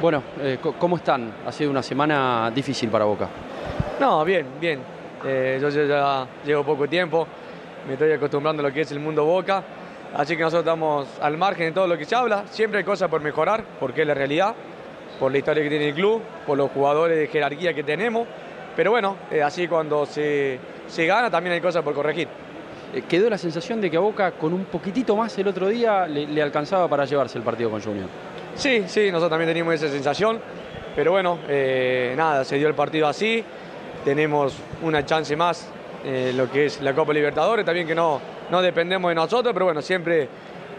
Bueno, eh, ¿cómo están? Ha sido una semana difícil para Boca. No, bien, bien. Eh, yo ya llevo poco tiempo, me estoy acostumbrando a lo que es el mundo Boca, así que nosotros estamos al margen de todo lo que se habla. Siempre hay cosas por mejorar, porque es la realidad, por la historia que tiene el club, por los jugadores de jerarquía que tenemos. Pero bueno, eh, así cuando se, se gana también hay cosas por corregir. quedó la sensación de que a Boca con un poquitito más el otro día le, le alcanzaba para llevarse el partido con Junior. Sí, sí, nosotros también teníamos esa sensación, pero bueno, eh, nada, se dio el partido así, tenemos una chance más en lo que es la Copa Libertadores, también que no, no dependemos de nosotros, pero bueno, siempre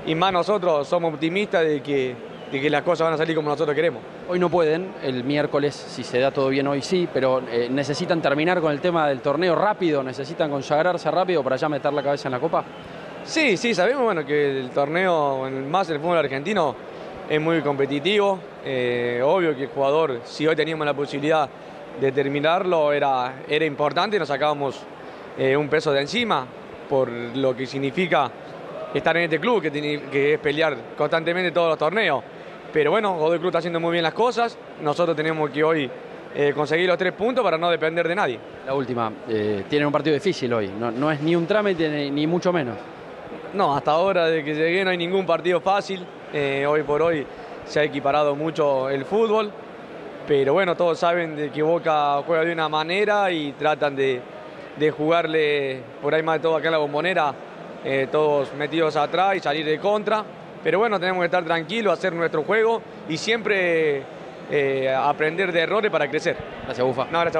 y más nosotros somos optimistas de que, de que las cosas van a salir como nosotros queremos. Hoy no pueden, el miércoles, si se da todo bien hoy sí, pero eh, necesitan terminar con el tema del torneo rápido, necesitan consagrarse rápido para ya meter la cabeza en la Copa. Sí, sí, sabemos bueno, que el torneo, más el fútbol argentino, es muy competitivo. Eh, obvio que el jugador, si hoy teníamos la posibilidad de terminarlo, era, era importante, nos sacábamos eh, un peso de encima por lo que significa estar en este club, que, tiene, que es pelear constantemente todos los torneos. Pero bueno, Godoy Cruz está haciendo muy bien las cosas, nosotros tenemos que hoy eh, conseguir los tres puntos para no depender de nadie. La última, tienen un partido difícil hoy, no, no es ni un trámite ni, ni mucho menos. No, hasta ahora de que llegué no hay ningún partido fácil. Eh, hoy por hoy se ha equiparado mucho el fútbol, pero bueno, todos saben de que Boca juega de una manera y tratan de, jugarle por ahí más de todo acá en la bombonera, eh, todos metidos atrás y salir de contra. Pero bueno, tenemos que estar tranquilos, hacer nuestro juego y siempre eh, aprender de errores para crecer. Gracias, Bufa. No, gracias